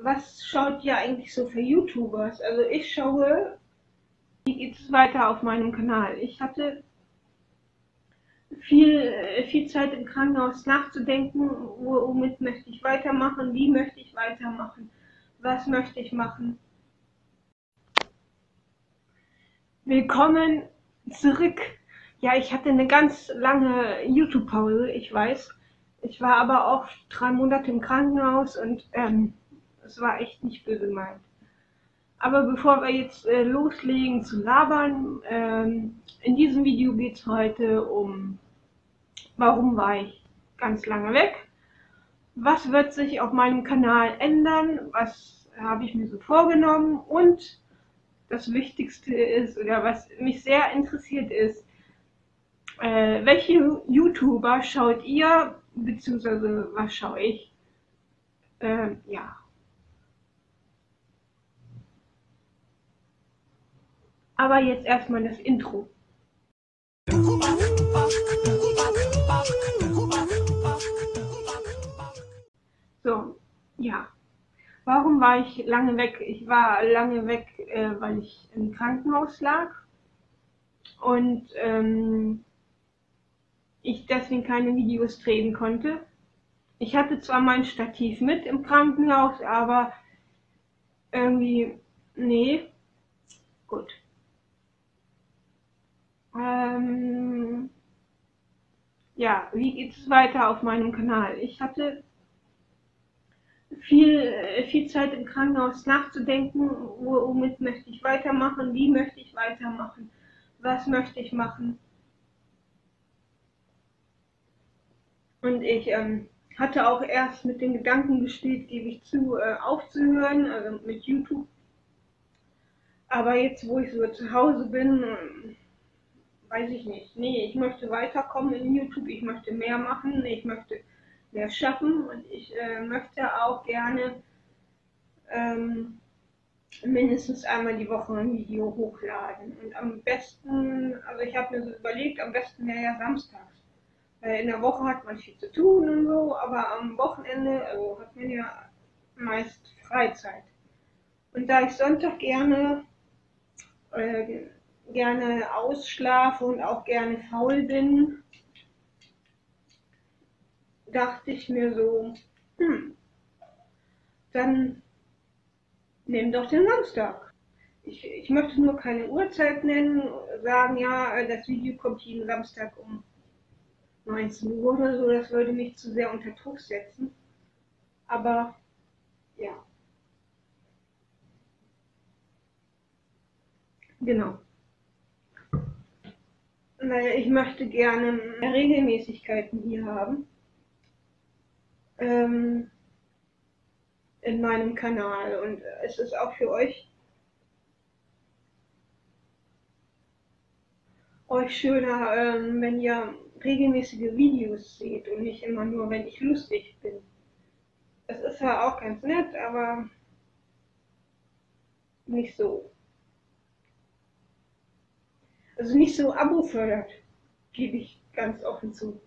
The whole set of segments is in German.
was schaut ihr eigentlich so für YouTubers? Also ich schaue, wie geht es weiter auf meinem Kanal? Ich hatte viel, viel Zeit im Krankenhaus nachzudenken, womit möchte ich weitermachen, wie möchte ich weitermachen, was möchte ich machen. Willkommen zurück. Ja, ich hatte eine ganz lange YouTube-Pause, ich weiß. Ich war aber auch drei Monate im Krankenhaus und ähm, es war echt nicht böse gemeint. Aber bevor wir jetzt äh, loslegen zu labern, ähm, in diesem Video geht es heute um, warum war ich ganz lange weg, was wird sich auf meinem Kanal ändern, was habe ich mir so vorgenommen und das Wichtigste ist, oder was mich sehr interessiert ist, äh, welche YouTuber schaut ihr, beziehungsweise was schaue ich? Äh, ja. Aber jetzt erstmal das Intro. So, ja. Warum war ich lange weg? Ich war lange weg, äh, weil ich im Krankenhaus lag und ähm, ich deswegen keine Videos drehen konnte. Ich hatte zwar mein Stativ mit im Krankenhaus, aber irgendwie, nee, gut. Ähm, ja, wie geht es weiter auf meinem Kanal? Ich hatte viel, viel Zeit im Krankenhaus nachzudenken, womit möchte ich weitermachen, wie möchte ich weitermachen, was möchte ich machen. Und ich ähm, hatte auch erst mit den Gedanken gespielt, gebe ich zu, äh, aufzuhören, also mit YouTube. Aber jetzt, wo ich so zu Hause bin, weiß ich nicht. Nee, ich möchte weiterkommen in YouTube, ich möchte mehr machen, ich möchte mehr schaffen und ich äh, möchte auch gerne ähm, mindestens einmal die Woche ein Video hochladen. Und am besten, also ich habe mir so überlegt, am besten wäre ja samstags. Weil in der Woche hat man viel zu tun und so, aber am Wochenende also hat man ja meist Freizeit. Und da ich Sonntag gerne äh, gerne ausschlafe und auch gerne faul bin, dachte ich mir so, hm, dann nimm doch den Samstag. Ich, ich möchte nur keine Uhrzeit nennen, sagen, ja, das Video kommt jeden Samstag um 19 Uhr oder so, das würde mich zu sehr unter Druck setzen. Aber ja. Genau. Naja, ich möchte gerne mehr Regelmäßigkeiten hier haben. Ähm, in meinem Kanal. Und es ist auch für euch euch schöner, ähm, wenn ihr regelmäßige Videos seht und nicht immer nur, wenn ich lustig bin. Es ist ja auch ganz nett, aber nicht so. Also nicht so Abo fördert, gebe ich ganz offen zu.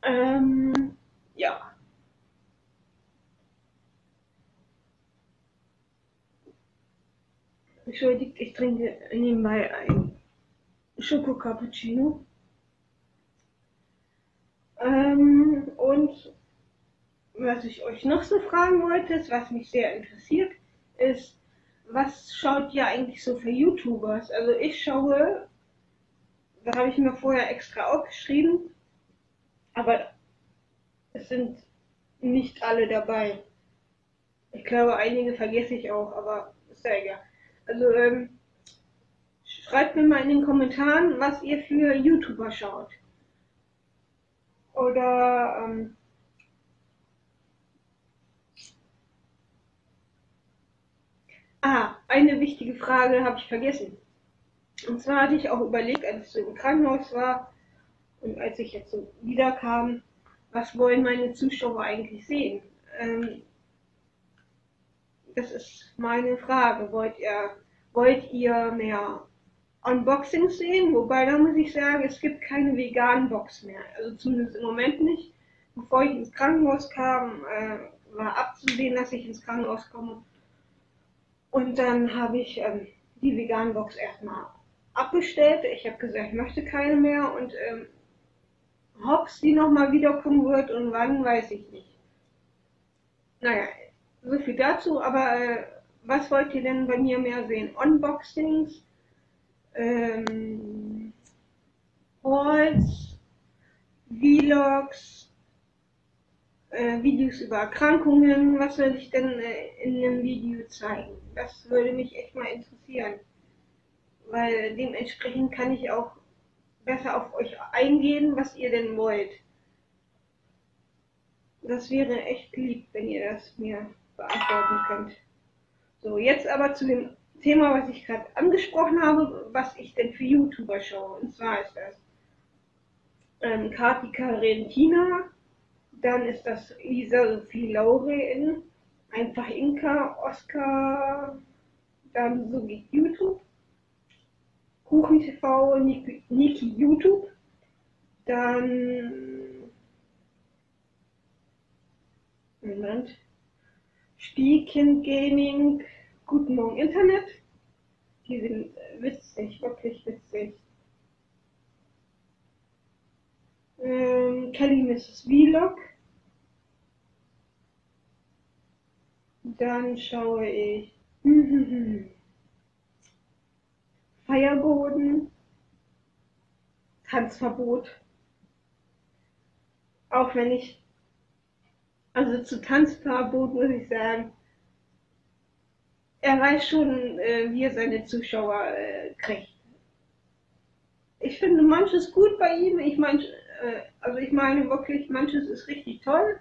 Ähm, ja. Entschuldigt, ich trinke nebenbei ein Schoko Cappuccino. Ähm, und was ich euch noch so fragen wollte, was mich sehr interessiert, ist, was schaut ihr eigentlich so für YouTubers? Also ich schaue, da habe ich mir vorher extra aufgeschrieben, aber es sind nicht alle dabei. Ich glaube, einige vergesse ich auch, aber ist ja egal. Also ähm, schreibt mir mal in den Kommentaren, was ihr für YouTuber schaut. Oder ähm, Ah, eine wichtige Frage habe ich vergessen. Und zwar hatte ich auch überlegt, als ich so im Krankenhaus war und als ich jetzt so wiederkam, was wollen meine Zuschauer eigentlich sehen? Ähm, das ist meine Frage. Wollt ihr, wollt ihr mehr Unboxings sehen? Wobei, da muss ich sagen, es gibt keine veganen Box mehr. Also zumindest im Moment nicht. Bevor ich ins Krankenhaus kam, äh, war abzusehen, dass ich ins Krankenhaus komme. Und dann habe ich ähm, die veganen Box erstmal abbestellt. Ich habe gesagt, ich möchte keine mehr und ähm, Hops, die nochmal wiederkommen wird und wann, weiß ich nicht. Naja, so viel dazu, aber äh, was wollt ihr denn bei mir mehr sehen? Unboxings, ähm, Hauls, Vlogs, äh, Videos über Erkrankungen, was soll ich denn äh, in einem Video zeigen? Das würde mich echt mal interessieren, weil dementsprechend kann ich auch besser auf euch eingehen, was ihr denn wollt. Das wäre echt lieb, wenn ihr das mir beantworten könnt. So, jetzt aber zu dem Thema, was ich gerade angesprochen habe, was ich denn für YouTuber schaue. Und zwar ist das ähm, Kati Karentina, dann ist das Lisa Sophie Lauren, einfach Inka, Oscar, dann so geht YouTube. Kuchen TV, Niki, Niki YouTube, dann Moment, Spielkind Gaming, Guten Morgen Internet, die sind witzig, wirklich witzig. Ähm, Kelly Mrs. Vlog. Dann schaue ich. Feierboden, Tanzverbot. Auch wenn ich, also zu Tanzverbot muss ich sagen, er weiß schon, äh, wie er seine Zuschauer äh, kriegt. Ich finde manches gut bei ihm. Ich meine, also ich meine wirklich, manches ist richtig toll,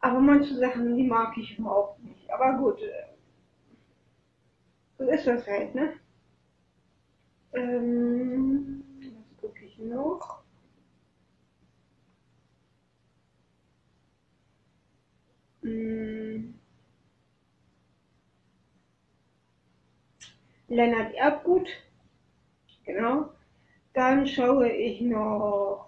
aber manche Sachen, die mag ich überhaupt nicht. Aber gut, äh, so ist das halt, ne? Ähm, was gucke ich noch? Hm. Lennart Erbgut, genau. Dann schaue ich noch.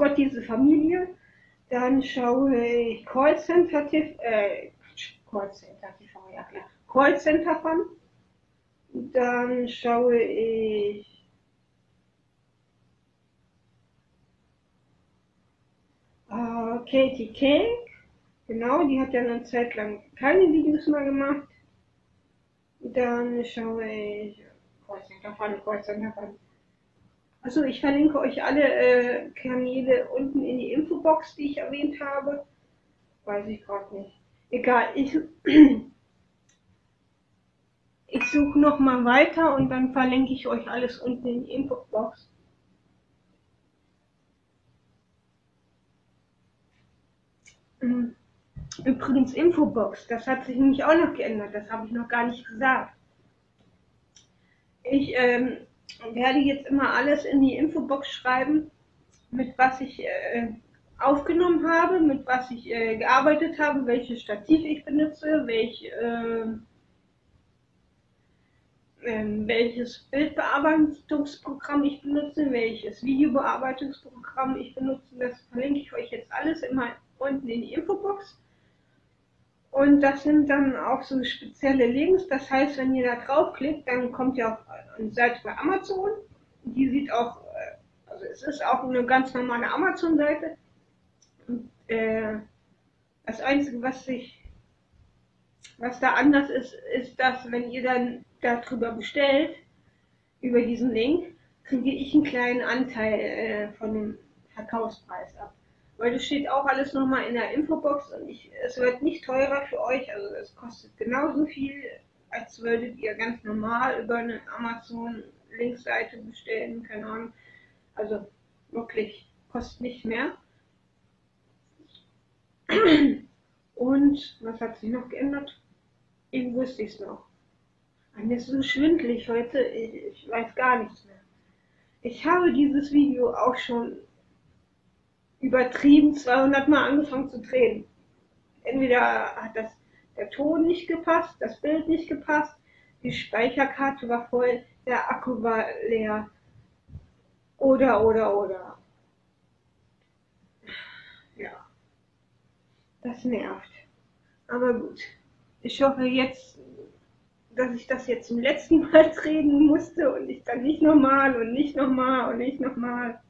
Gott, diese Familie. Dann schaue ich Callcenter TV, äh, Callcenter TV, ja klar. Callcenter von. Dann schaue ich äh, Katie Cake. Genau, die hat ja eine Zeit lang keine Videos mehr gemacht. Dann schaue ich Callcenter von, Callcenter von. Also ich verlinke euch alle äh, Kanäle unten in die Infobox, die ich erwähnt habe. Weiß ich gerade nicht. Egal, ich ich suche noch mal weiter und dann verlinke ich euch alles unten in die Infobox. Mhm. Übrigens Infobox, das hat sich nämlich auch noch geändert, das habe ich noch gar nicht gesagt. Ich ähm, werde jetzt immer alles in die Infobox schreiben, mit was ich äh, aufgenommen habe, mit was ich äh, gearbeitet habe, welches Stativ ich benutze, welche äh, welches Bildbearbeitungsprogramm ich benutze, welches Videobearbeitungsprogramm ich benutze. Das verlinke ich euch jetzt alles immer unten in die Infobox. Und das sind dann auch so spezielle Links. Das heißt, wenn ihr da draufklickt, dann kommt ihr auf eine Seite bei Amazon. Die sieht auch, äh, also es ist auch eine ganz normale Amazon-Seite. Äh, das Einzige, was sich was da anders ist, ist, dass wenn ihr dann darüber bestellt, über diesen Link, kriege ich einen kleinen Anteil äh, von dem Verkaufspreis ab. Weil das steht auch alles nochmal in der Infobox und ich, es wird nicht teurer für euch, also es kostet genauso viel, als würdet ihr ganz normal über eine Amazon-Linkseite bestellen, keine Ahnung. Also wirklich kostet nicht mehr. Und was hat sich noch geändert? Eben wusste ich es noch. Mir ist so schwindlig heute, ich, ich weiß gar nichts mehr. Ich habe dieses Video auch schon übertrieben 200 Mal angefangen zu drehen. Entweder hat das der Ton nicht gepasst, das Bild nicht gepasst, die Speicherkarte war voll, der Akku war leer. Oder, oder, oder. ja, das nervt. Aber gut, ich hoffe jetzt, dass ich das jetzt zum letzten Mal reden musste und ich dann nicht nochmal und nicht nochmal und nicht nochmal.